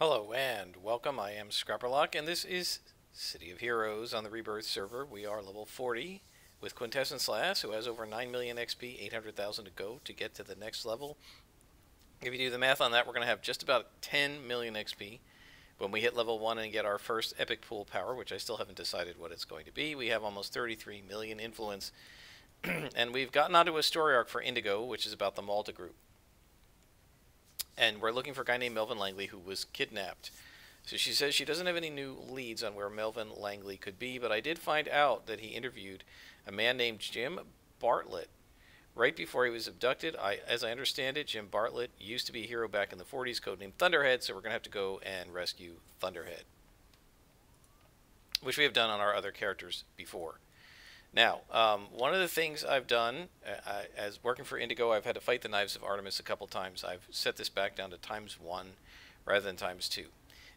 Hello and welcome. I am Scrapperlock, and this is City of Heroes on the Rebirth server. We are level 40 with Quintessence Lass, who has over 9 million XP, 800,000 to go to get to the next level. If you do the math on that, we're going to have just about 10 million XP. When we hit level 1 and get our first epic pool power, which I still haven't decided what it's going to be, we have almost 33 million influence. and we've gotten onto a story arc for Indigo, which is about the Malta group and we're looking for a guy named Melvin Langley who was kidnapped. So she says she doesn't have any new leads on where Melvin Langley could be, but I did find out that he interviewed a man named Jim Bartlett right before he was abducted. I, as I understand it, Jim Bartlett used to be a hero back in the 40s, codenamed Thunderhead, so we're going to have to go and rescue Thunderhead, which we have done on our other characters before. Now, um, one of the things I've done uh, as working for Indigo, I've had to fight the Knives of Artemis a couple times. I've set this back down to times one rather than times two.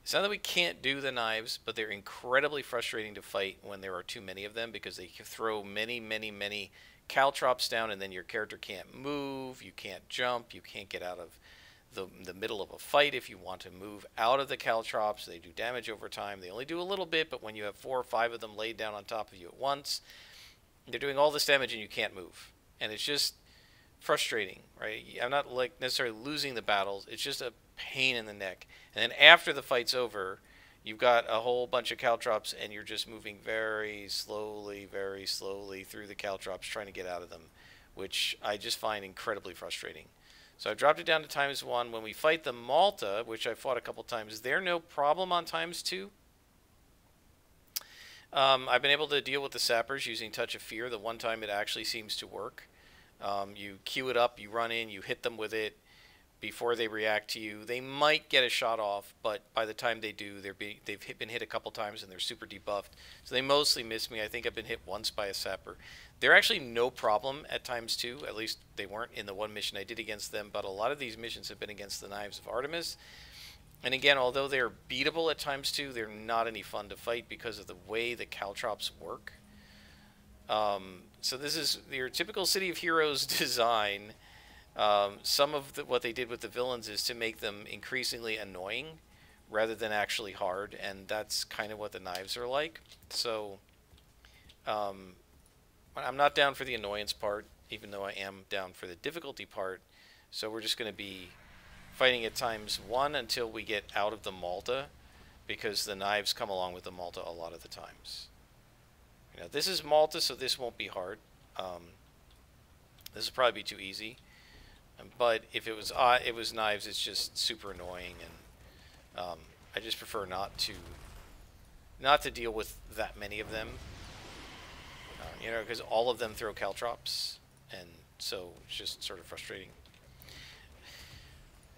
It's not that we can't do the knives, but they're incredibly frustrating to fight when there are too many of them because they throw many, many, many caltrops down and then your character can't move, you can't jump, you can't get out of the, the middle of a fight if you want to move out of the caltrops. They do damage over time. They only do a little bit, but when you have four or five of them laid down on top of you at once, they're doing all this damage and you can't move. And it's just frustrating, right? I'm not like necessarily losing the battles. It's just a pain in the neck. And then after the fight's over, you've got a whole bunch of caltrops and you're just moving very slowly, very slowly through the caltrops trying to get out of them, which I just find incredibly frustrating. So I dropped it down to times one. When we fight the Malta, which I fought a couple times, they're no problem on times two. Um, I've been able to deal with the sappers using Touch of Fear. The one time it actually seems to work. Um, you queue it up, you run in, you hit them with it before they react to you. They might get a shot off, but by the time they do, they're be, they've hit, been hit a couple times and they're super debuffed. So they mostly miss me. I think I've been hit once by a sapper. They're actually no problem at times too. At least they weren't in the one mission I did against them. But a lot of these missions have been against the Knives of Artemis. And again, although they're beatable at times too, they're not any fun to fight because of the way the caltrops work. Um, so this is your typical City of Heroes design. Um, some of the, what they did with the villains is to make them increasingly annoying rather than actually hard, and that's kind of what the knives are like. So um, I'm not down for the annoyance part, even though I am down for the difficulty part. So we're just going to be fighting at times one until we get out of the Malta because the knives come along with the Malta a lot of the times. Know, this is Malta, so this won't be hard. Um, this will probably be too easy. Um, but if it was uh, it was knives, it's just super annoying, and um, I just prefer not to not to deal with that many of them. Uh, you know, because all of them throw caltrops, and so it's just sort of frustrating.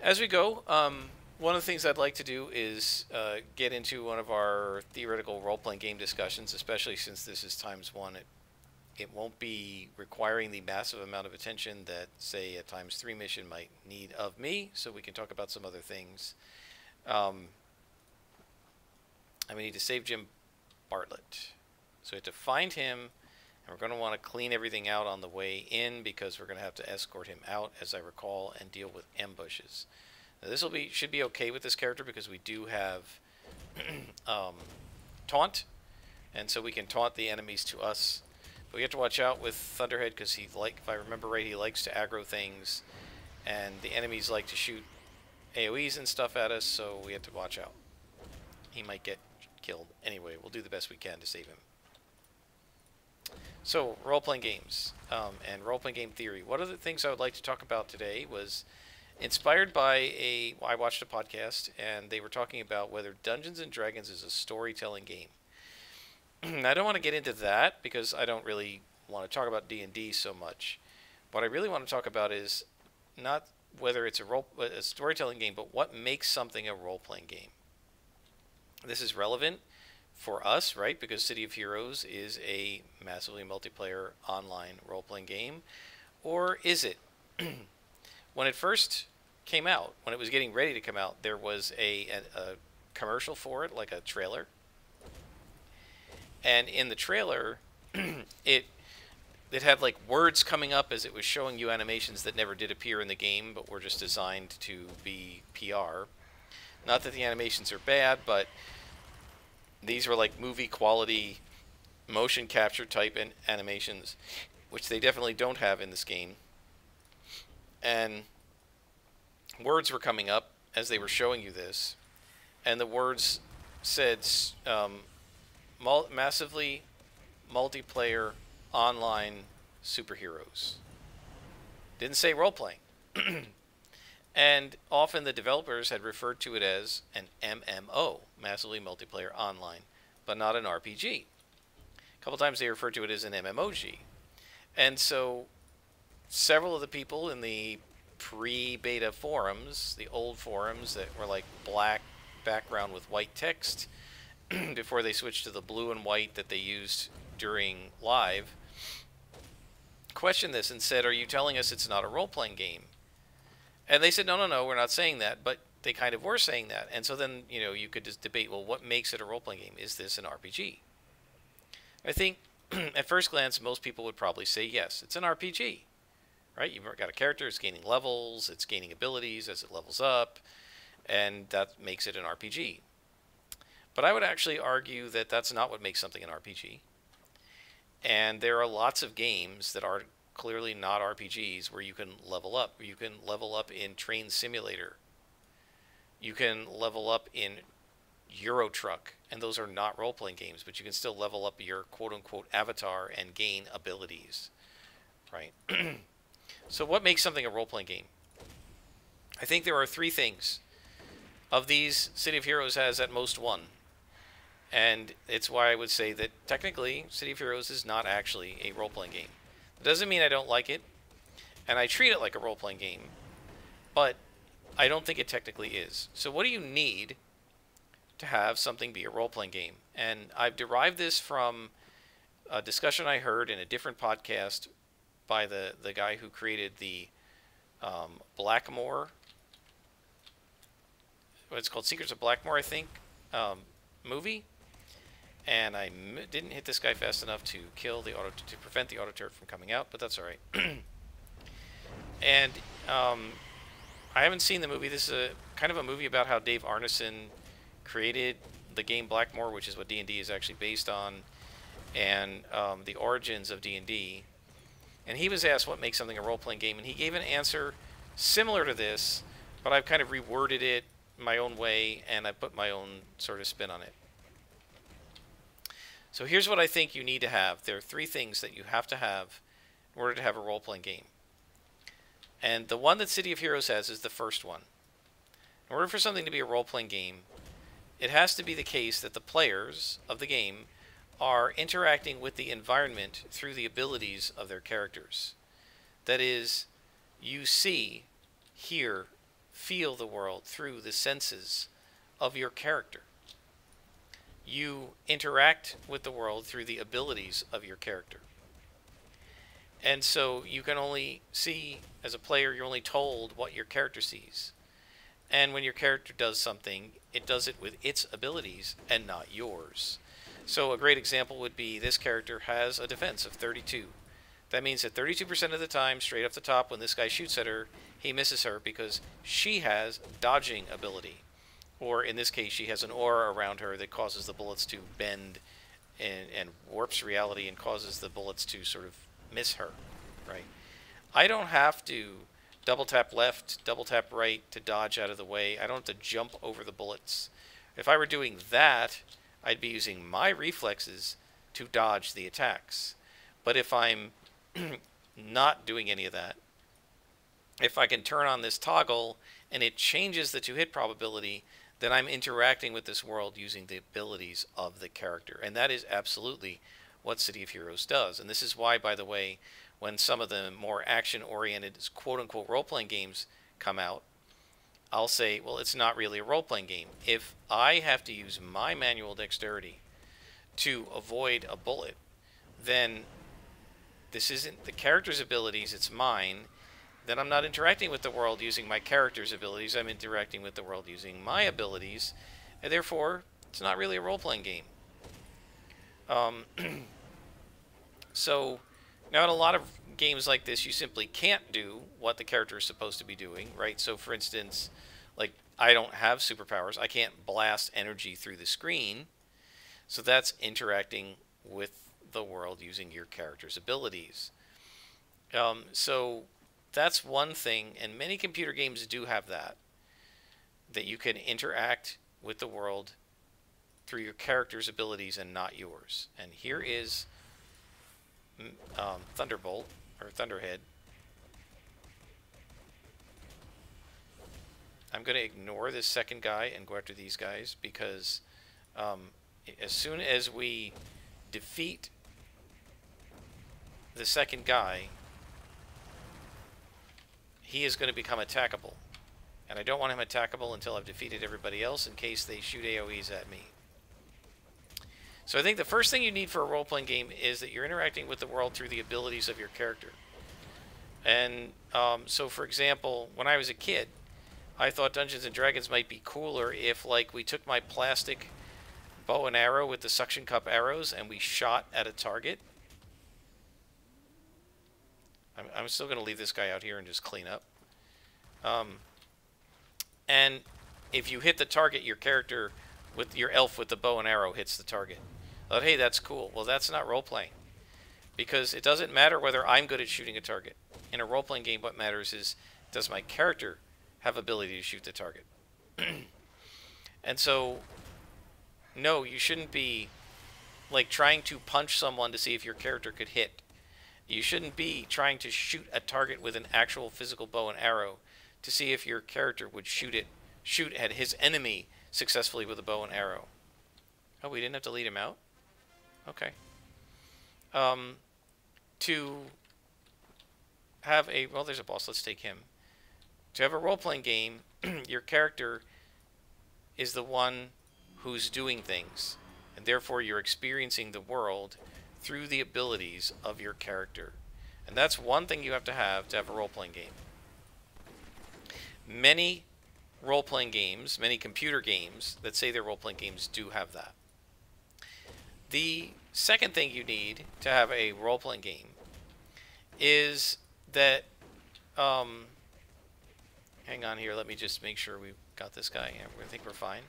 As we go, um, one of the things I'd like to do is uh, get into one of our theoretical role-playing game discussions, especially since this is times one. It, it won't be requiring the massive amount of attention that, say, a times three mission might need of me, so we can talk about some other things. Um, and we need to save Jim Bartlett. So we have to find him, and we're going to want to clean everything out on the way in because we're going to have to escort him out, as I recall, and deal with ambushes. Now, this will be should be okay with this character because we do have um, taunt, and so we can taunt the enemies to us. But we have to watch out with Thunderhead because he like, if I remember right, he likes to aggro things, and the enemies like to shoot AOE's and stuff at us, so we have to watch out. He might get killed. Anyway, we'll do the best we can to save him. So, role-playing games um, and role-playing game theory. One of the things I would like to talk about today was inspired by a. I watched a podcast and they were talking about whether Dungeons and Dragons is a storytelling game. I don't want to get into that because I don't really want to talk about D and D so much. What I really want to talk about is not whether it's a role a storytelling game, but what makes something a role-playing game. This is relevant for us, right? Because City of Heroes is a massively multiplayer online role playing game. Or is it? when it first came out, when it was getting ready to come out, there was a, a, a commercial for it, like a trailer. And in the trailer, it it had like words coming up as it was showing you animations that never did appear in the game, but were just designed to be PR. Not that the animations are bad, but these were like movie quality motion capture type and animations, which they definitely don't have in this game. And words were coming up as they were showing you this, and the words said um, mul massively multiplayer online superheroes. Didn't say role playing. and often the developers had referred to it as an MMO, massively multiplayer online, but not an RPG. A couple times they referred to it as an MMOG. And so several of the people in the pre-beta forums, the old forums that were like black background with white text before they switched to the blue and white that they used during live, questioned this and said, "Are you telling us it's not a role-playing game?" And they said, "No, no, no, we're not saying that." But they kind of were saying that. And so then, you know, you could just debate, well, what makes it a role-playing game? Is this an RPG? I think at first glance, most people would probably say yes, it's an RPG, right? You've got a character, it's gaining levels, it's gaining abilities as it levels up, and that makes it an RPG. But I would actually argue that that's not what makes something an RPG. And there are lots of games that are clearly not RPGs where you can level up. You can level up in Train Simulator. You can level up in Euro Truck, and those are not role playing games, but you can still level up your quote unquote avatar and gain abilities, right? so, what makes something a role playing game? I think there are three things. Of these, City of Heroes has at most one. And it's why I would say that technically, City of Heroes is not actually a role playing game. Doesn't mean I don't like it, and I treat it like a role playing game, but I don't think it technically is. So, what do you need to have something be a role playing game. And I've derived this from a discussion I heard in a different podcast by the, the guy who created the um, Blackmoor, what's called Secrets of Blackmoor, I think, um, movie. And I didn't hit this guy fast enough to kill the auto to prevent the auto turret from coming out, but that's all right. and um, I haven't seen the movie. This is a kind of a movie about how Dave Arneson created the game Blackmoor, which is what D&D is actually based on, and um, the origins of D&D. And he was asked what makes something a role-playing game, and he gave an answer similar to this, but I've kind of reworded it my own way, and I put my own sort of spin on it. So here's what I think you need to have. There are three things that you have to have in order to have a role-playing game. And the one that City of Heroes has is the first one. In order for something to be a role-playing game, it has to be the case that the players of the game are interacting with the environment through the abilities of their characters. That is, you see, hear, feel the world through the senses of your character. You interact with the world through the abilities of your character. And so you can only see, as a player, you're only told what your character sees. And when your character does something, it does it with its abilities and not yours. So a great example would be this character has a defense of 32. That means that 32% of the time, straight off the top, when this guy shoots at her, he misses her because she has dodging ability. Or in this case, she has an aura around her that causes the bullets to bend and, and warps reality and causes the bullets to sort of miss her, right? I don't have to double tap left, double tap right to dodge out of the way. I don't have to jump over the bullets. If I were doing that, I'd be using my reflexes to dodge the attacks. But if I'm not doing any of that, if I can turn on this toggle and it changes the two hit probability, then I'm interacting with this world using the abilities of the character. And that is absolutely what City of Heroes does. And this is why, by the way, when some of the more action oriented quote unquote role playing games come out, I'll say, well, it's not really a role playing game. If I have to use my manual dexterity to avoid a bullet, then this isn't the character's abilities, it's mine. Then I'm not interacting with the world using my character's abilities, I'm interacting with the world using my abilities, and therefore, it's not really a role playing game. Um, so, now, in a lot of games like this, you simply can't do what the character is supposed to be doing, right? So, for instance, Like, I don't have superpowers. I can't blast energy through the screen. So that's interacting with the world using your character's abilities. Um, so that's one thing, and many computer games do have that. That you can interact with the world through your character's abilities and not yours. And here is um, Thunderbolt, or Thunderhead. I'm going to ignore this second guy and go after these guys because um, as soon as we defeat the second guy, he is going to become attackable. And I don't want him attackable until I've defeated everybody else in case they shoot AoEs at me. So I think the first thing you need for a role-playing game is that you're interacting with the world through the abilities of your character. And um, so, for example, when I was a kid, I thought Dungeons and Dragons might be cooler if, like, we took my plastic bow and arrow with the suction cup arrows and we shot at a target. I'm, I'm still going to leave this guy out here and just clean up. Um, and if you hit the target, your character with your elf with the bow and arrow hits the target. Oh, hey, that's cool. Well, that's not role-playing. Because it doesn't matter whether I'm good at shooting a target. In a role-playing game, what matters is, does my character have ability to shoot the target? and so, no, you shouldn't be, like, trying to punch someone to see if your character could hit. You shouldn't be trying to shoot a target with an actual physical bow and arrow to see if your character would shoot it, shoot at his enemy successfully with a bow and arrow. Oh, we didn't have to lead him out? Okay. Um, to have a... Well, there's a boss. Let's take him. To have a role-playing game, your character is the one who's doing things. And therefore, you're experiencing the world through the abilities of your character. And that's one thing you have to have to have a role-playing game. Many role-playing games, many computer games that say they're role-playing games do have that. The second thing you need to have a role-playing game is that, um, hang on here, let me just make sure we've got this guy. I think we're fine.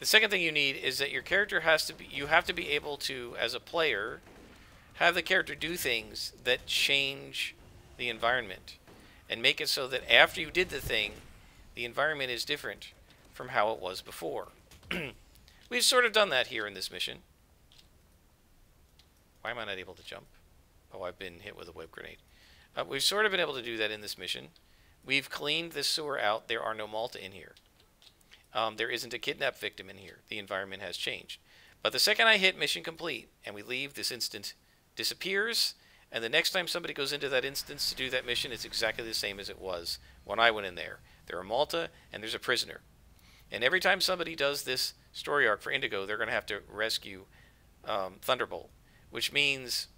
The second thing you need is that your character has to be, you have to be able to, as a player, have the character do things that change the environment and make it so that after you did the thing, the environment is different from how it was before. We've sort of done that here in this mission. Why am I not able to jump? Oh, I've been hit with a web grenade. Uh, we've sort of been able to do that in this mission. We've cleaned this sewer out. There are no Malta in here. Um, there isn't a kidnap victim in here. The environment has changed. But the second I hit mission complete and we leave, this instant disappears and the next time somebody goes into that instance to do that mission, it's exactly the same as it was when I went in there. There are Malta, and there's a prisoner. And every time somebody does this story arc for Indigo, they're going to have to rescue um, Thunderbolt, which means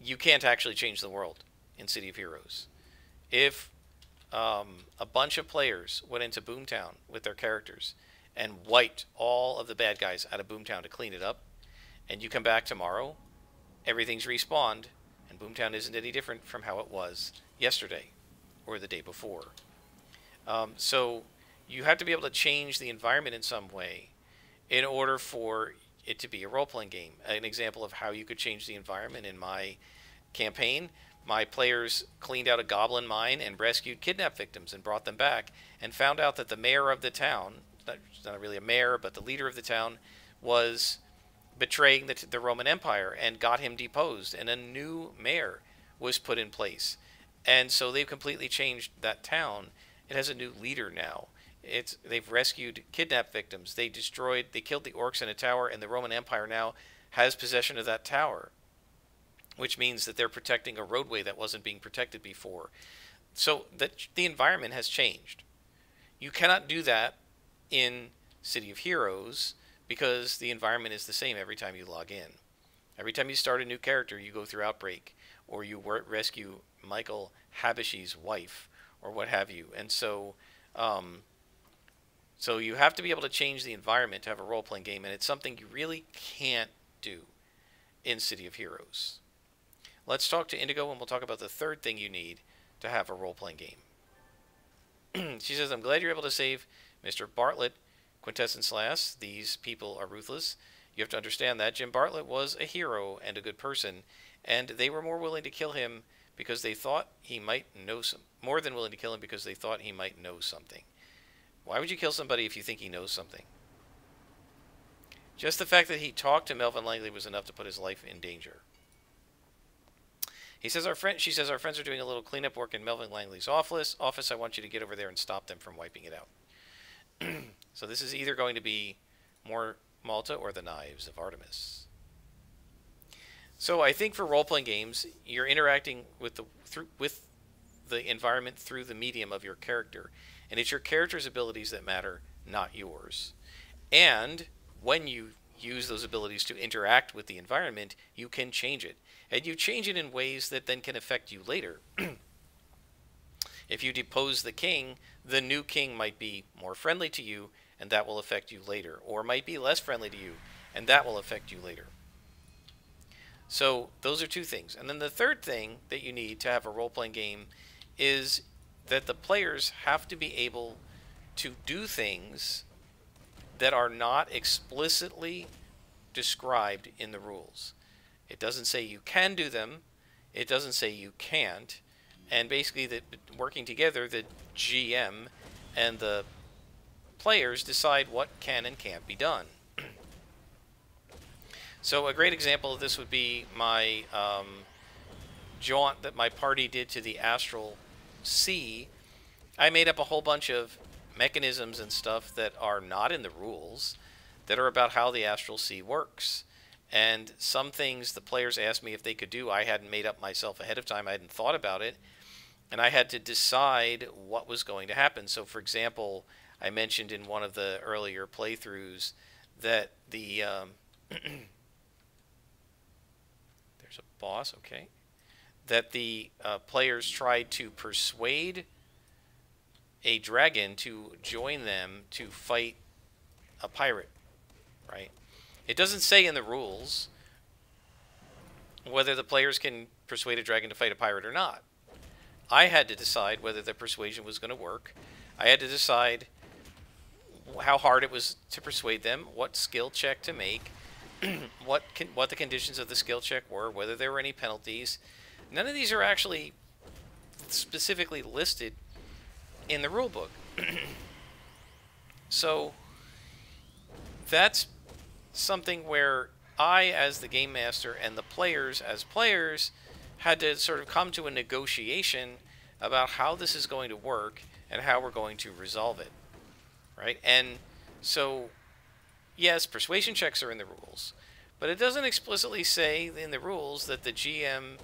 you can't actually change the world in City of Heroes. If um, a bunch of players went into Boomtown with their characters and wiped all of the bad guys out of Boomtown to clean it up, and you come back tomorrow everything's respawned, and Boomtown isn't any different from how it was yesterday or the day before. Um, so you have to be able to change the environment in some way in order for it to be a role-playing game. An example of how you could change the environment in my campaign, my players cleaned out a goblin mine and rescued kidnap victims and brought them back and found out that the mayor of the town, not, not really a mayor, but the leader of the town, was betraying the, the Roman Empire and got him deposed, and a new mayor was put in place. And so they've completely changed that town. It has a new leader now. It's they've rescued kidnap victims. They destroyed, they killed the orcs in a tower, and the Roman Empire now has possession of that tower, which means that they're protecting a roadway that wasn't being protected before. So that the environment has changed. You cannot do that in City of Heroes because the environment is the same every time you log in. Every time you start a new character, you go through Outbreak, or you rescue Michael Habishi's wife, or what have you. And so, um, so you have to be able to change the environment to have a role-playing game, and it's something you really can't do in City of Heroes. Let's talk to Indigo, and we'll talk about the third thing you need to have a role-playing game. she says, I'm glad you're able to save Mr. Bartlett, Quintessence Lass. These people are ruthless. You have to understand that. Jim Bartlett was a hero and a good person, and they were more willing to kill him because they thought he might know some more than willing to kill him because they thought he might know something. Why would you kill somebody if you think he knows something? Just the fact that he talked to Melvin Langley was enough to put his life in danger. He says our friend she says our friends are doing a little cleanup work in Melvin Langley's office. Office, I want you to get over there and stop them from wiping it out. so this is either going to be more Malta or the Knives of Artemis. So I think for role-playing games, you're interacting with the through with the environment through the medium of your character, and it's your character's abilities that matter, not yours. And when you use those abilities to interact with the environment, you can change it. And you change it in ways that then can affect you later. if you depose the king, the new king might be more friendly to you, and that will affect you later, or might be less friendly to you, and that will affect you later. So those are two things. And then the third thing that you need to have a role-playing game is that the players have to be able to do things that are not explicitly described in the rules. It doesn't say you can do them. It doesn't say you can't. And basically, that working together, the GM and the players decide what can and can't be done. so a great example of this would be my um, jaunt that my party did to the Astral Sea. I made up a whole bunch of mechanisms and stuff that are not in the rules that are about how the astral sea works. And some things the players asked me if they could do, I hadn't made up myself ahead of time. I hadn't thought about it. And I had to decide what was going to happen. So, for example, I mentioned in one of the earlier playthroughs that the. Um, there's a boss, okay. That the uh, players tried to persuade a dragon to join them to fight a pirate, right? It doesn't say in the rules whether the players can persuade a dragon to fight a pirate or not. I had to decide whether the persuasion was going to work. I had to decide how hard it was to persuade them, what skill check to make, what can, what the conditions of the skill check were, whether there were any penalties. None of these are actually specifically listed in the rule book. so that's something where I, as the game master, and the players, as players, had to sort of come to a negotiation about how this is going to work and how we're going to resolve it. Right? And so, yes, persuasion checks are in the rules, but it doesn't explicitly say in the rules that the GM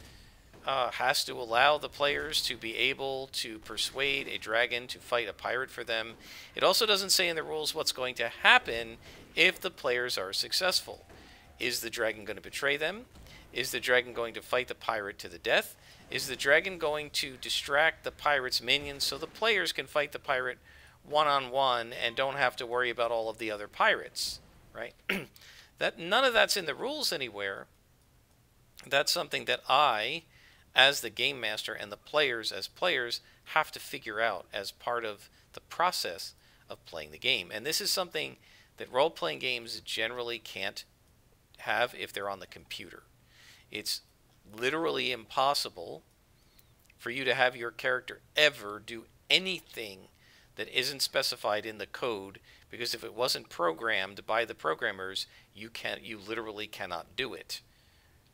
uh, has to allow the players to be able to persuade a dragon to fight a pirate for them. It also doesn't say in the rules what's going to happen if the players are successful. Is the dragon going to betray them? Is the dragon going to fight the pirate to the death? Is the dragon going to distract the pirate's minions so the players can fight the pirate one on one and don't have to worry about all of the other pirates, right? that none of that's in the rules anywhere. That's something that I as the game master and the players as players have to figure out as part of the process of playing the game. And this is something that role playing games generally can't have if they're on the computer. It's literally impossible for you to have your character ever do anything that isn't specified in the code because if it wasn't programmed by the programmers, you can't you literally cannot do it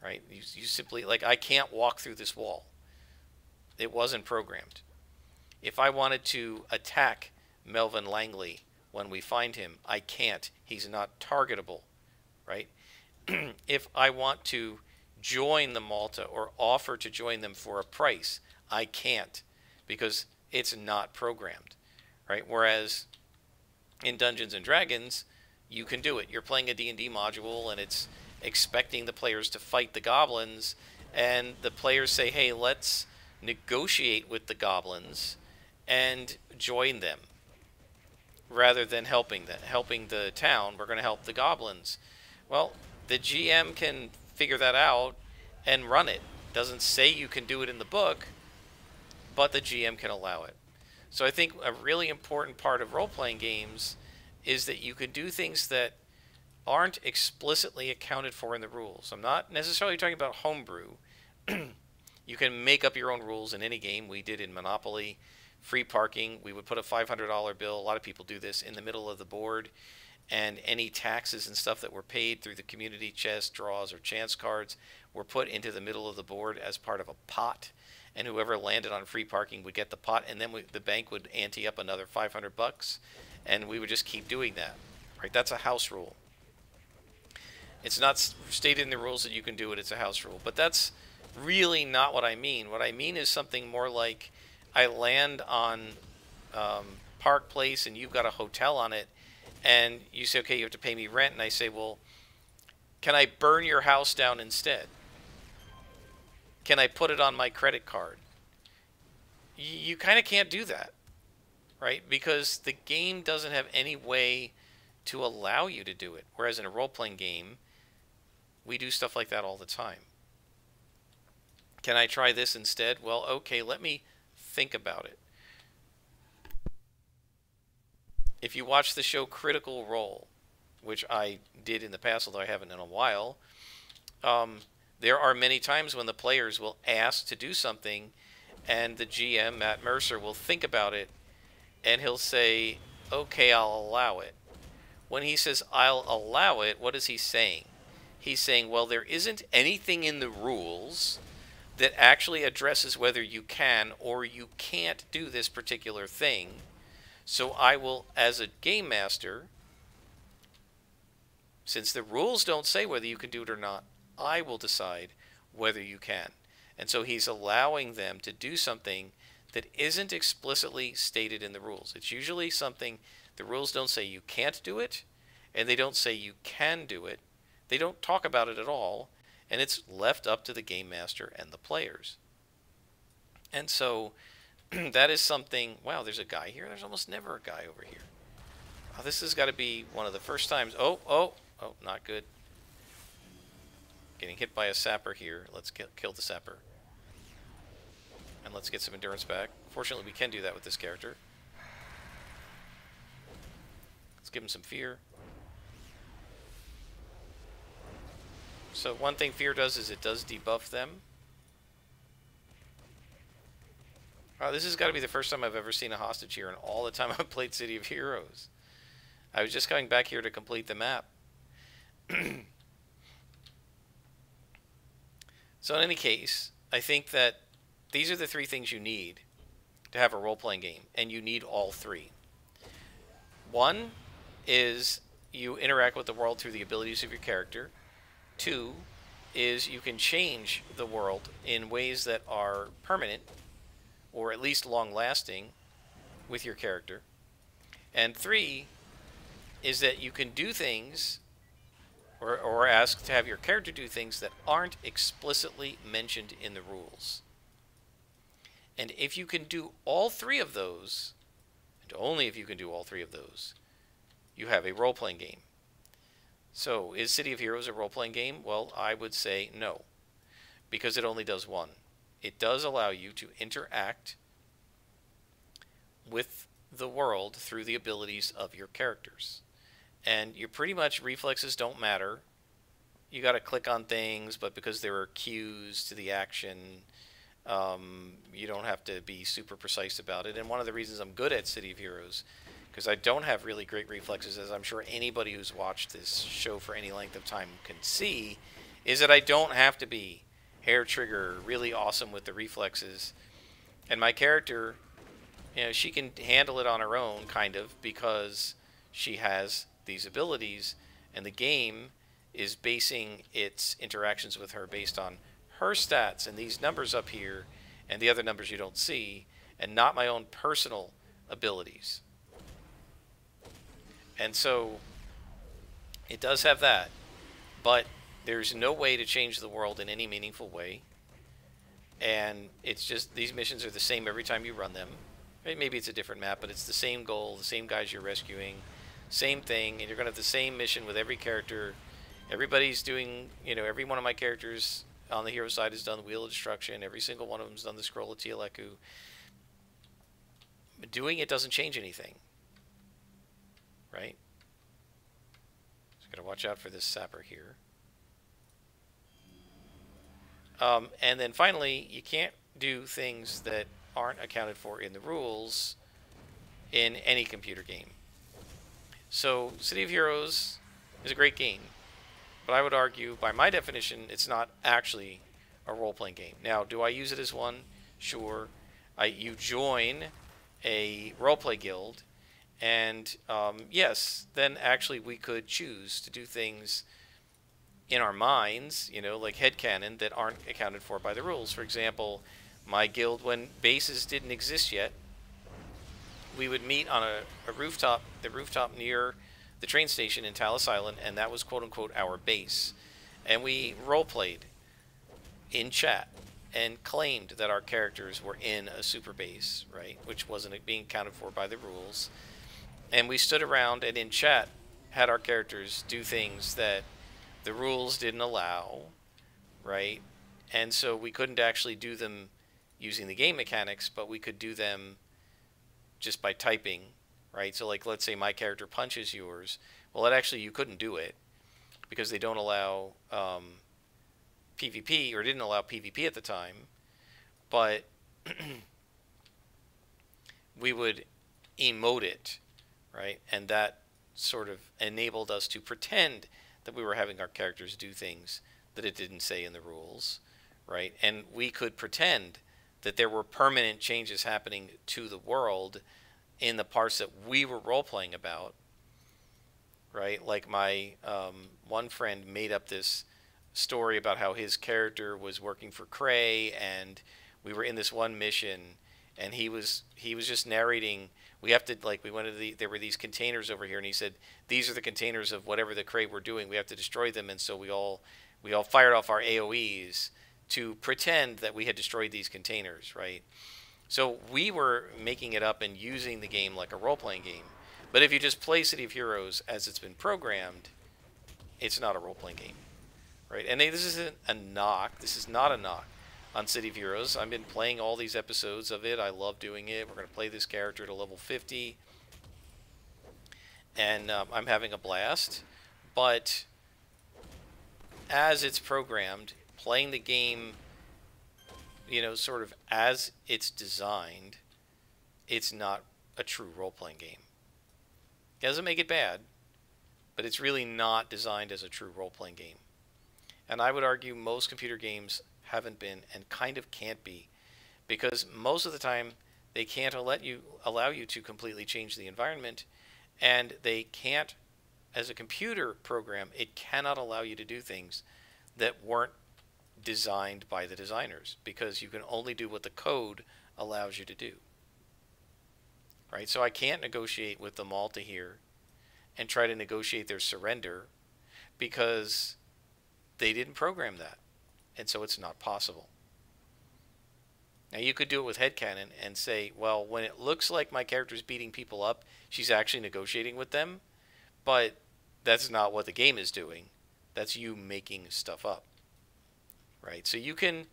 right? You, you simply, like, I can't walk through this wall. It wasn't programmed. If I wanted to attack Melvin Langley when we find him, I can't. He's not targetable, right? if I want to join the Malta or offer to join them for a price, I can't because it's not programmed, right? Whereas in Dungeons and Dragons, you can do it. You're playing a D&D module and it's expecting the players to fight the goblins, and the players say, hey, let's negotiate with the goblins and join them rather than helping the, helping the town. We're going to help the goblins. Well, the GM can figure that out and run it. Doesn't say you can do it in the book, but the GM can allow it. So I think a really important part of role playing games is that you can do things that aren't explicitly accounted for in the rules. I'm not necessarily talking about homebrew. you can make up your own rules in any game. We did in Monopoly. Free parking, we would put a $500 bill. A lot of people do this in the middle of the board. And any taxes and stuff that were paid through the community chest, draws, or chance cards were put into the middle of the board as part of a pot and whoever landed on free parking would get the pot, and then we, the bank would ante up another 500 bucks, and we would just keep doing that. Right? That's a house rule. It's not stated in the rules that you can do it. It's a house rule, but that's really not what I mean. What I mean is something more like I land on um, Park Place, and you've got a hotel on it, and you say, okay, you have to pay me rent, and I say, well, can I burn your house down instead? Can I put it on my credit card? You, you kind of can't do that, right? Because the game doesn't have any way to allow you to do it. Whereas in a role playing game, we do stuff like that all the time. Can I try this instead? Well, okay, let me think about it. If you watch the show Critical Role, which I did in the past, although I haven't in a while, um, there are many times when the players will ask to do something, and the GM, Matt Mercer, will think about it, and he'll say, okay, I'll allow it. When he says, I'll allow it, what is he saying? He's saying, well, there isn't anything in the rules that actually addresses whether you can or you can't do this particular thing. So I will, as a game master, since the rules don't say whether you can do it or not, I will decide whether you can. And so he's allowing them to do something that isn't explicitly stated in the rules. It's usually something the rules don't say you can't do it, and they don't say you can do it. They don't talk about it at all, and it's left up to the game master and the players. And so that is something. Wow, there's a guy here. There's almost never a guy over here. Oh, this has got to be one of the first times. Oh, oh, oh, not good. Getting hit by a sapper here. Let's kill, kill the sapper. And let's get some endurance back. Fortunately, we can do that with this character. Let's give him some fear. So one thing fear does is it does debuff them. This has got to be the first time I've ever seen a hostage here in all the time I've played City of Heroes. I was just coming back here to complete the map. So in any case, I think that these are the three things you need to have a role-playing game, and you need all three. One is you interact with the world through the abilities of your character. Two is you can change the world in ways that are permanent, or at least long-lasting, with your character. And three is that you can do things or, or ask to have your character do things that aren't explicitly mentioned in the rules. And if you can do all three of those, and only if you can do all three of those, you have a role playing game. So, is City of Heroes a role playing game? Well, I would say no, because it only does one. It does allow you to interact with the world through the abilities of your characters and you pretty much reflexes don't matter. You got to click on things, but because there are cues to the action, um, you don't have to be super precise about it. And one of the reasons I'm good at City of Heroes, because I don't have really great reflexes, as I'm sure anybody who's watched this show for any length of time can see, is that I don't have to be hair trigger really awesome with the reflexes. And my character, you know, she can handle it on her own, kind of, because she has these abilities, and the game is basing its interactions with her based on her stats and these numbers up here and the other numbers you don't see, and not my own personal abilities. And so it does have that, but there's no way to change the world in any meaningful way. And it's just these missions are the same every time you run them. Maybe it's a different map, but it's the same goal, the same guys you're rescuing, same thing, and you're going to have the same mission with every character. Everybody's doing, you know, every one of my characters on the hero side has done the Wheel of Destruction. Every single one of them's done the Scroll of Tieleku. doing it doesn't change anything. Right? Just got to watch out for this sapper here. Um, and then finally, you can't do things that aren't accounted for in the rules in any computer game. So, City of Heroes is a great game, but I would argue, by my definition, it's not actually a role-playing game. Now, do I use it as one? Sure. I, you join a roleplay guild, and um, yes, then actually we could choose to do things in our minds, you know, like headcanon, that aren't accounted for by the rules. For example, my guild, when bases didn't exist yet, we would meet on a, a rooftop, the rooftop near the train station in Talos Island, and that was quote unquote our base. And we role played in chat and claimed that our characters were in a super base, right? Which wasn't being accounted for by the rules. And we stood around and in chat had our characters do things that the rules didn't allow, right? And so we couldn't actually do them using the game mechanics, but we could do them just by typing, right? So like let's say my character punches yours. Well, it actually you couldn't do it because they don't allow um, PvP or didn't allow PvP at the time, but we would emote it, right? And that sort of enabled us to pretend that we were having our characters do things that it didn't say in the rules, right? And we could pretend that there were permanent changes happening to the world in the parts that we were role playing about, right? Like my um, one friend made up this story about how his character was working for Crey, and we were in this one mission, and he was he was just narrating. We have to like we went to the there were these containers over here, and he said these are the containers of whatever the Crey were doing. We have to destroy them, and so we all we all fired off our AOE's to pretend that we had destroyed these containers, right? So we were making it up and using the game like a role playing game. But if you just play City of Heroes as it's been programmed, it's not a role playing game right? And this isn't a knock. This is not a knock on City of Heroes. I've been playing all these episodes of it. I love doing it. We're going to play this character to level 50. And um, I'm having a blast. But as it's programmed, playing the game, you know, sort of as it's designed, it's not a true role playing game. It doesn't make it bad, but it's really not designed as a true role playing game. And I would argue most computer games haven't been and kind of can't be. Because most of the time they can't let you allow you to completely change the environment and they can't as a computer program it cannot allow you to do things that weren't designed by the designers because you can only do what the code allows you to do. Right? So i can't negotiate with the malta here and try to negotiate their surrender because they didn't program that, and so it's not possible. Now you could do it with headcanon and say, well, when it looks like my character's beating people up, she's actually negotiating with them, but that's not what the game is doing. That's you making stuff up. Right? So you can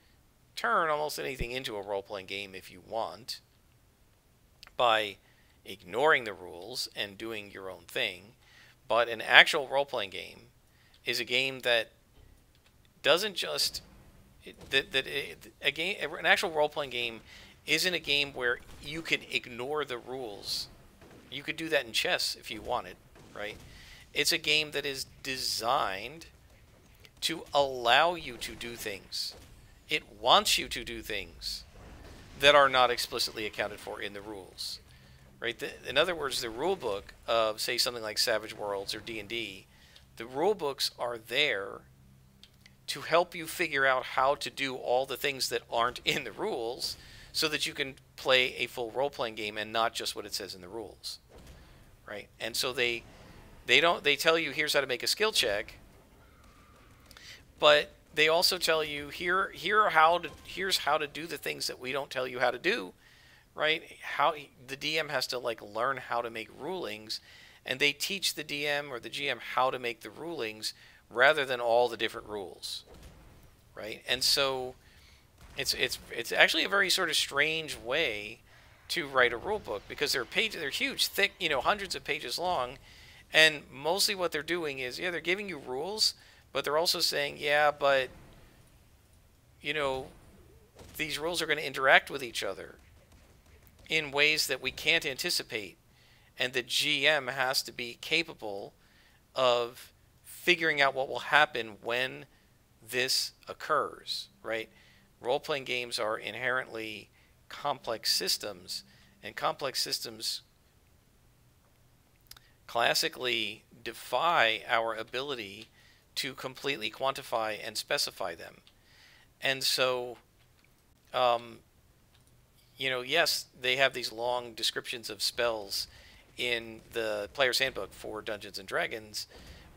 turn almost anything into a role-playing game if you want by ignoring the rules and doing your own thing. But an actual role-playing game is a game that doesn't just that that a game an actual role playing game isn't a game where you can ignore the rules. You could do that in chess if you wanted, right? It's a game that is designed to allow you to do things. It wants you to do things that are not explicitly accounted for in the rules. Right? The, in other words, the rule book of say something like Savage Worlds or D&D, the rule books are there to help you figure out how to do all the things that aren't in the rules so that you can play a full role-playing game and not just what it says in the rules right? And so they they don't they tell you here's how to make a skill check but they also tell you here here how to here's how to do the things that we don't tell you how to do right? How the dm has to like learn how to make rulings and they teach the dm or the gm how to make the rulings rather than all the different rules, right? And so it's it's it's actually a very sort of strange way to write a rule book because they're pages they're huge, thick, you know, hundreds of pages long, and mostly what they're doing is yeah, they're giving you rules, but they're also saying yeah, but you know, these rules are going to interact with each other in ways that we can't anticipate, and the GM has to be capable of figuring out what will happen when this occurs, right? Role playing games are inherently complex systems, and complex systems classically defy our ability to completely quantify and specify them. And so, um, you know, yes, they have these long descriptions of spells in the player's handbook for Dungeons and Dragons,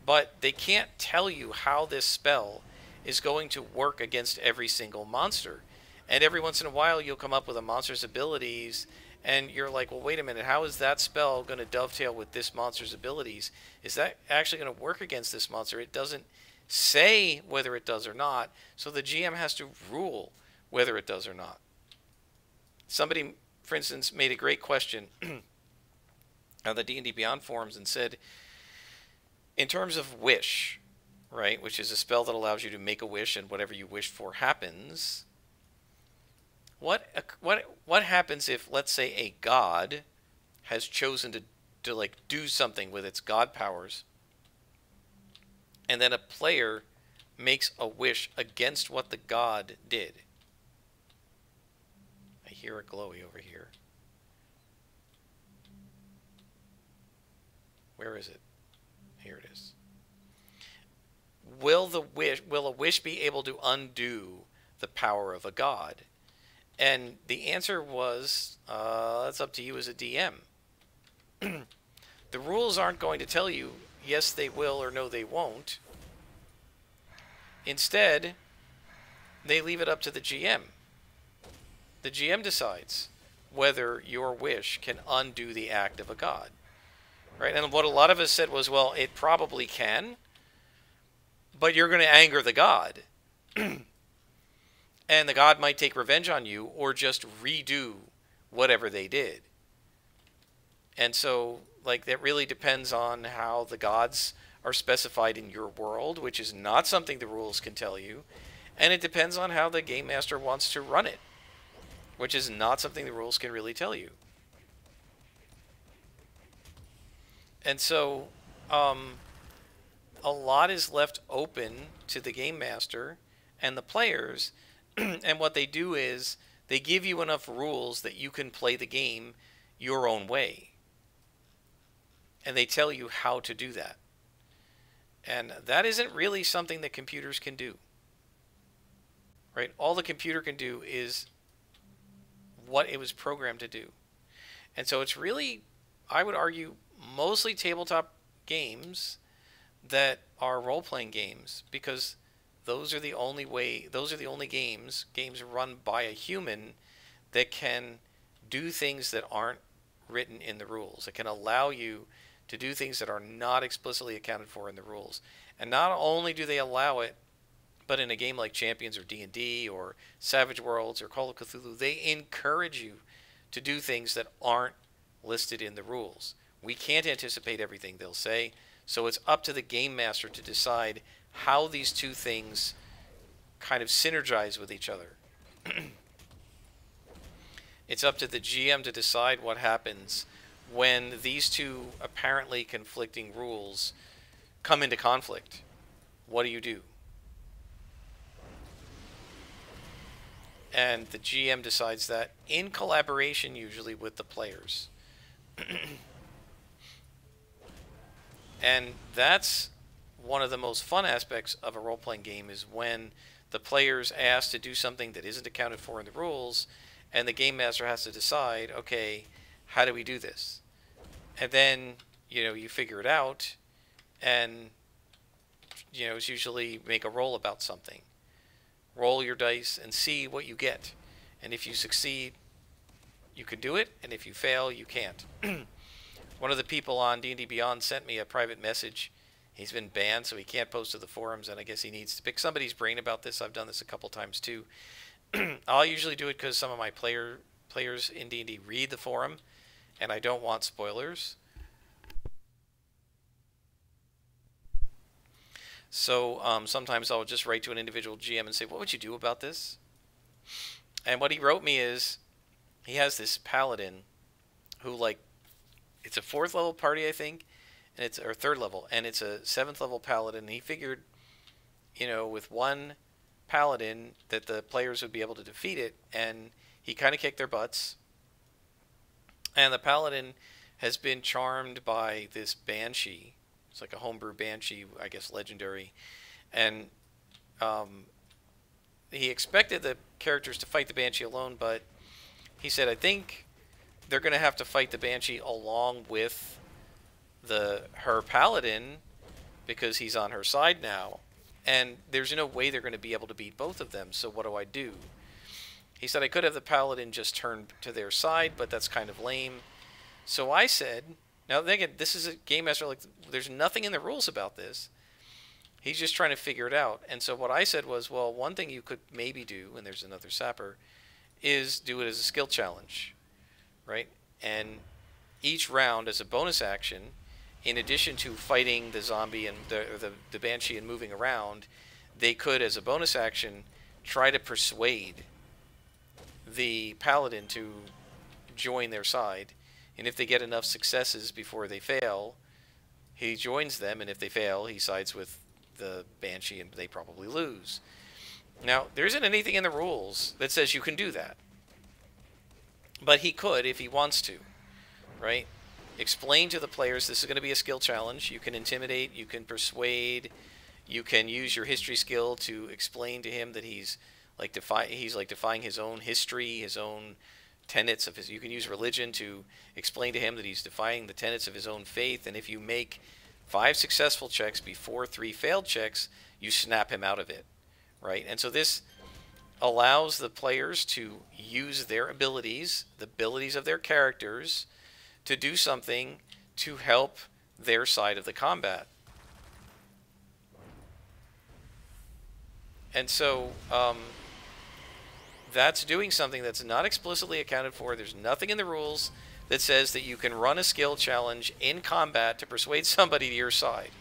but they can't tell you how this spell is going to work against every single monster. And every once in a while, you'll come up with a monster's abilities, and you're like, well, wait a minute, how is that spell going to dovetail with this monster's abilities? Is that actually going to work against this monster? It doesn't say whether it does or not, so the GM has to rule whether it does or not. Somebody, for instance, made a great question on the D&D Beyond forums and said, in terms of wish, right, which is a spell that allows you to make a wish and whatever you wish for happens. What what what happens if let's say a god has chosen to to like do something with its god powers and then a player makes a wish against what the god did. I hear a glowy over here. Where is it? Here it is will the wish will a wish be able to undo the power of a god? And the answer was, uh, that's up to you as a DM. the rules aren't going to tell you yes they will or no they won't. Instead, they leave it up to the GM. The GM decides whether your wish can undo the act of a god. Right? And what a lot of us said was, well, it probably can, but you're going to anger the god. and the god might take revenge on you or just redo whatever they did. And so, like, that really depends on how the gods are specified in your world, which is not something the rules can tell you. And it depends on how the game master wants to run it, which is not something the rules can really tell you. And so, um, a lot is left open to the game master and the players. and what they do is they give you enough rules that you can play the game your own way. And they tell you how to do that. And that isn't really something that computers can do. Right? All the computer can do is what it was programmed to do. And so it's really, I would argue, mostly tabletop games that are role playing games because those are the only way those are the only games games run by a human that can do things that aren't written in the rules. It can allow you to do things that are not explicitly accounted for in the rules. And not only do they allow it, but in a game like Champions or D&D or Savage Worlds or Call of Cthulhu, they encourage you to do things that aren't listed in the rules. We can't anticipate everything they'll say, so it's up to the game master to decide how these two things kind of synergize with each other. it's up to the GM to decide what happens when these two apparently conflicting rules come into conflict. What do you do? And the GM decides that in collaboration, usually with the players. And that's one of the most fun aspects of a role playing game is when the player's asked to do something that isn't accounted for in the rules, and the game master has to decide, okay, how do we do this? And then, you know, you figure it out, and, you know, it's usually make a roll about something. Roll your dice and see what you get. And if you succeed, you can do it, and if you fail, you can't. One of the people on D&D Beyond sent me a private message. He's been banned, so he can't post to the forums, and I guess he needs to pick somebody's brain about this. I've done this a couple times too. I'll usually do it because some of my player players in D&D read the forum, and I don't want spoilers. So um, sometimes I'll just write to an individual GM and say, "What would you do about this?" And what he wrote me is, he has this paladin, who like, it's a fourth level party I think, and it's or third level, and it's a seventh level paladin. He figured, you know, with one paladin that the players would be able to defeat it, and he kind of kicked their butts. And the paladin has been charmed by this banshee it's like a homebrew banshee, I guess legendary, and um, he expected the characters to fight the banshee alone, but he said, I think they're going to have to fight the banshee along with the her paladin because he's on her side now, and there's no way they're going to be able to beat both of them. So what do I do? He said I could have the paladin just turn to their side, but that's kind of lame. So I said, now, again, this is a game master. Like, there's nothing in the rules about this. He's just trying to figure it out. And so what I said was, well, one thing you could maybe do, and there's another sapper, is do it as a skill challenge, right? And each round, as a bonus action, in addition to fighting the zombie and the, the, the banshee and moving around, they could, as a bonus action, try to persuade the paladin to join their side and if they get enough successes before they fail, he joins them, and if they fail, he sides with the Banshee, and they probably lose. Now, there isn't anything in the rules that says you can do that. But he could if he wants to, right? Explain to the players this is going to be a skill challenge. You can intimidate, you can persuade, you can use your history skill to explain to him that he's like defy he's like defying his own history, his own tenets of his. You can use religion to explain to him that he's defying the tenets of his own faith. And if you make five successful checks before three failed checks, you snap him out of it, right? And so this allows the players to use their abilities, the abilities of their characters, to do something to help their side of the combat. And so, um, that's doing something that's not explicitly accounted for. There's nothing in the rules that says that you can run a skill challenge in combat to persuade somebody to your side.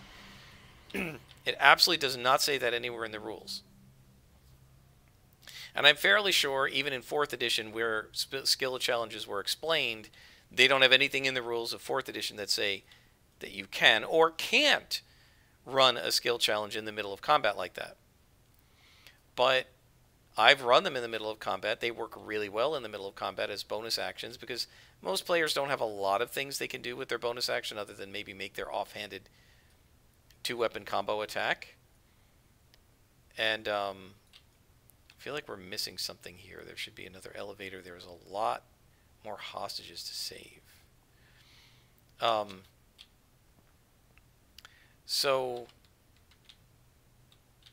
it absolutely does not say that anywhere in the rules. And I'm fairly sure, even in 4th edition, where skill challenges were explained, they don't have anything in the rules of 4th edition that say that you can or can't run a skill challenge in the middle of combat like that. But I've run them in the middle of combat. They work really well in the middle of combat as bonus actions because most players don't have a lot of things they can do with their bonus action other than maybe make their offhanded two weapon combo attack. And um, feel like we're missing something here. There should be another elevator. There's a lot more hostages to save. Um, so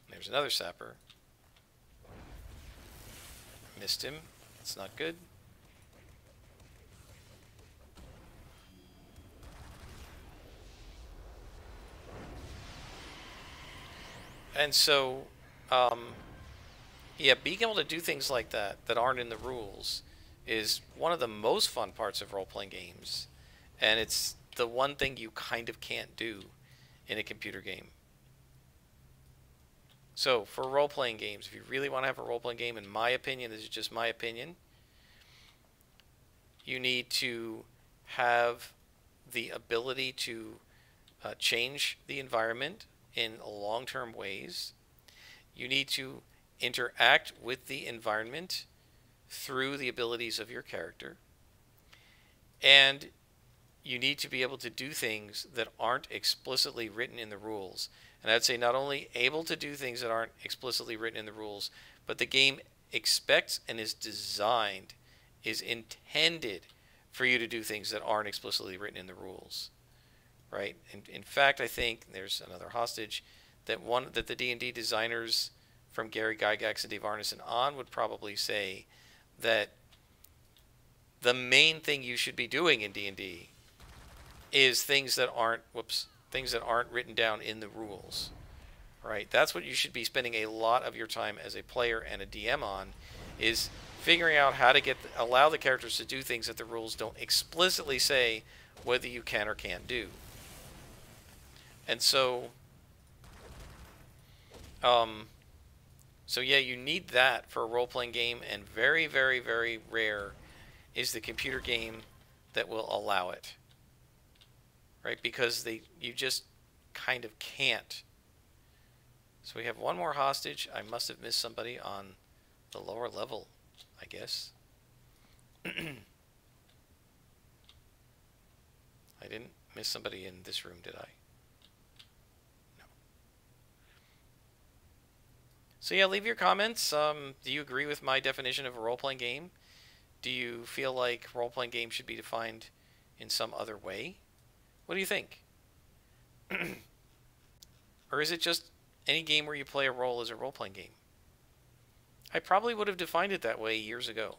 there's another sapper. Missed him. That's not good. And so, um, yeah, being able to do things like that that aren't in the rules is one of the most fun parts of role-playing games. And it's the one thing you kind of can't do in a computer game. So for role-playing games, if you really want to have a role-playing game, in my opinion, this is just my opinion, you need to have the ability to uh, change the environment in long-term ways. You need to interact with the environment through the abilities of your character. And you need to be able to do things that aren't explicitly written in the rules. And I'd say not only able to do things that aren't explicitly written in the rules, but the game expects and is designed, is intended for you to do things that aren't explicitly written in the rules. Right? In, in fact, I think there's another hostage that one that the D&D designers from Gary Gygax and Dave Arneson on would probably say that the main thing you should be doing in D&D is things that aren't whoops things that aren't written down in the rules. Right? That's what you should be spending a lot of your time as a player and a DM on is figuring out how to get allow the characters to do things that the rules don't explicitly say whether you can or can't do. And so, um, so yeah, you need that for a role-playing game, and very, very, very rare is the computer game that will allow it. Right? Because they, you just kind of can't. So we have one more hostage. I must have missed somebody on the lower level, I guess. I didn't miss somebody in this room, did I? So yeah, leave your comments. Um, do you agree with my definition of a role-playing game? Do you feel like role-playing games should be defined in some other way? What do you think? or is it just any game where you play a role is a role-playing game? I probably would have defined it that way years ago.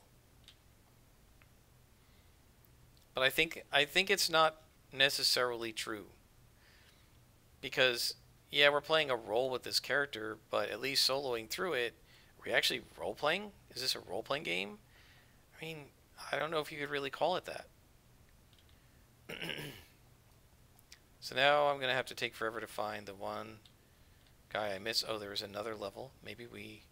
But I think I think it's not necessarily true. Because yeah, we're playing a role with this character, but at least soloing through it, are we actually role playing? Is this a role playing game? I mean, I don't know if you could really call it that. so now I'm going to have to take forever to find the one guy I missed. Oh, there's another level. Maybe we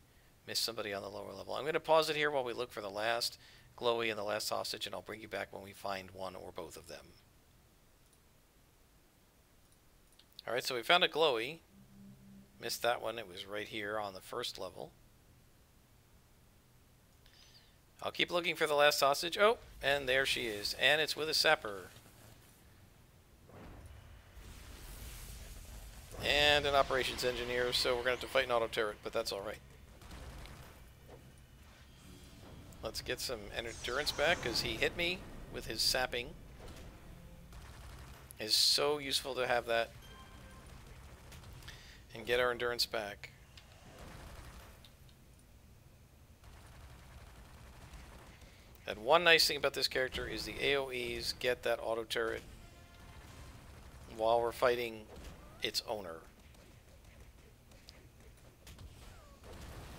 missed somebody on the lower level. I'm going to pause it here while we look for the last glowy and the last hostage, and I'll bring you back when we find one or both of them. Alright, so we found a glowy. Missed that one. It was right here on the first level. I'll keep looking for the last sausage. Oh, and there she is. And it's with a sapper. And an operations engineer, so we're going to have to fight an auto turret, but that's alright. Let's get some endurance back, because he hit me with his sapping. It's so useful to have that. And get our endurance back. And one nice thing about this character is the AoEs get that auto turret while we're fighting its owner.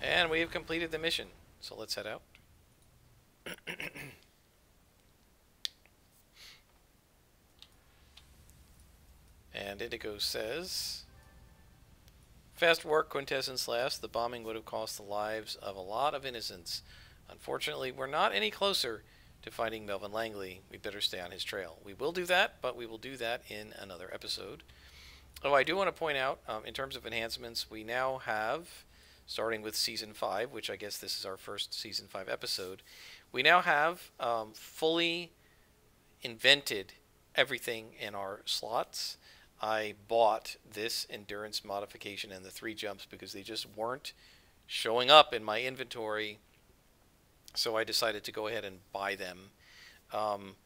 And we have completed the mission. So let's head out. and Indigo says, Fast work, Quintessence Lass. The bombing would have cost the lives of a lot of innocents. Unfortunately, we're not any closer to finding Melvin Langley. We better stay on his trail. We will do that, but we will do that in another episode. Oh, I do want to point out, um, in terms of enhancements, we now have, starting with Season 5, which I guess this is our first Season 5 episode, we now have um, fully invented everything in our slots. I bought this endurance modification and the three jumps because they just weren't showing up in my inventory so I decided to go ahead and buy them. Um,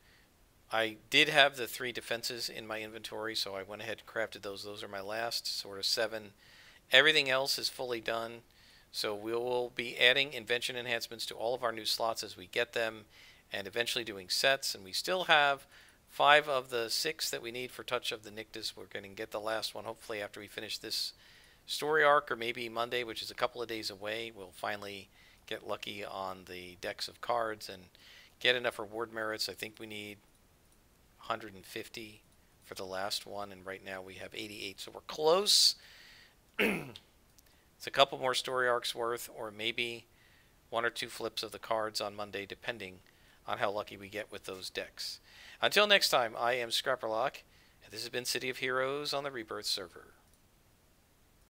I did have the three defenses in my inventory, so I went ahead and crafted those. Those are my last sort of seven. Everything else is fully done, so we will be adding invention enhancements to all of our new slots as we get them, and eventually doing sets. And we still have five of the six that we need for Touch of the Nictus. We're going to get the last one hopefully after we finish this story arc, or maybe Monday, which is a couple of days away. We'll finally get lucky on the decks of cards and get enough reward merits. I think we need 150 for the last one, and right now we have 88, so we're close. it's a couple more story arcs worth, or maybe one or two flips of the cards on Monday, depending on how lucky we get with those decks. Until next time, I am Scrapperlock, and this has been City of Heroes on the Rebirth server.